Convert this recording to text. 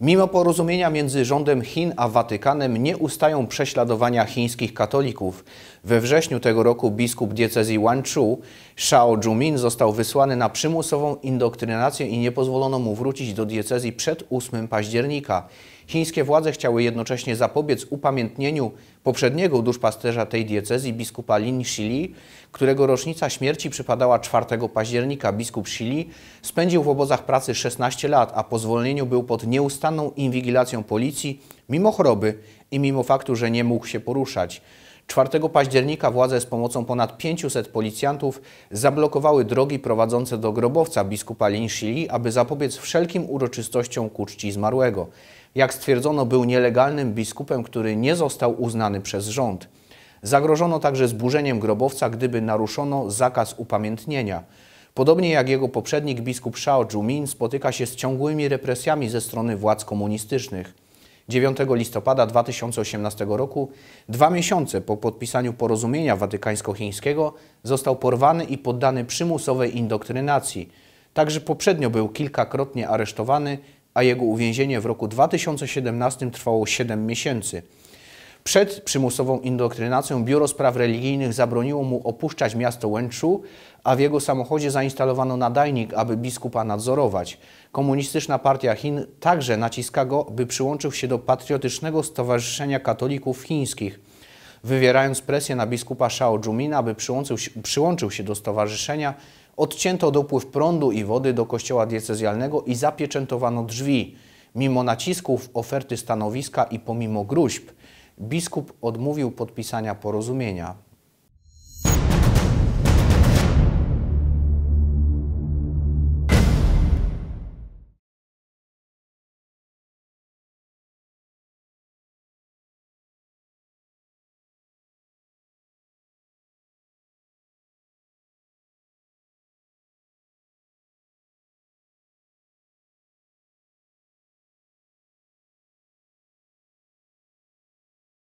Mimo porozumienia między rządem Chin a Watykanem nie ustają prześladowania chińskich katolików. We wrześniu tego roku biskup diecezji Wanchu, Shao Jumin, został wysłany na przymusową indoktrynację i nie pozwolono mu wrócić do diecezji przed 8 października. Chińskie władze chciały jednocześnie zapobiec upamiętnieniu poprzedniego duszpasterza tej diecezji, biskupa Lin Shili, którego rocznica śmierci przypadała 4 października. Biskup Shili spędził w obozach pracy 16 lat, a po zwolnieniu był pod nieustanną inwigilacją policji, mimo choroby i mimo faktu, że nie mógł się poruszać. 4 października władze z pomocą ponad 500 policjantów zablokowały drogi prowadzące do grobowca biskupa Lin Shili, aby zapobiec wszelkim uroczystościom ku czci zmarłego. Jak stwierdzono, był nielegalnym biskupem, który nie został uznany przez rząd. Zagrożono także zburzeniem grobowca, gdyby naruszono zakaz upamiętnienia. Podobnie jak jego poprzednik biskup Shao Jumin spotyka się z ciągłymi represjami ze strony władz komunistycznych. 9 listopada 2018 roku, dwa miesiące po podpisaniu porozumienia watykańsko-chińskiego, został porwany i poddany przymusowej indoktrynacji. Także poprzednio był kilkakrotnie aresztowany, a jego uwięzienie w roku 2017 trwało 7 miesięcy. Przed przymusową indoktrynacją Biuro Spraw Religijnych zabroniło mu opuszczać miasto Wenzhou, a w jego samochodzie zainstalowano nadajnik, aby biskupa nadzorować. Komunistyczna Partia Chin także naciska go, by przyłączył się do Patriotycznego Stowarzyszenia Katolików Chińskich. Wywierając presję na biskupa Shao Jumina, aby przyłączył się, przyłączył się do stowarzyszenia, odcięto dopływ prądu i wody do kościoła diecezjalnego i zapieczętowano drzwi. Mimo nacisków, oferty stanowiska i pomimo gruźb, biskup odmówił podpisania porozumienia.